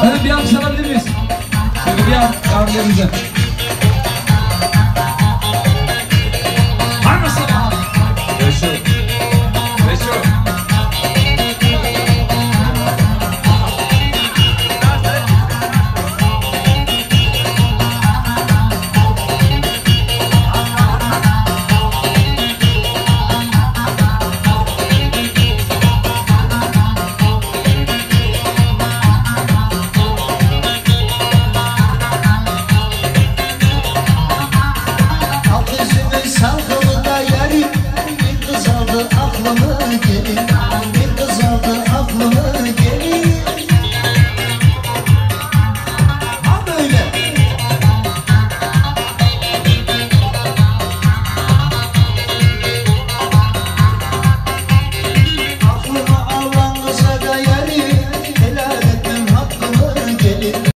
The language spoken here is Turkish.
Hadi bir alkış alabilir miyiz? Şöyle bir al, yavrularımıza. Mama, yeah.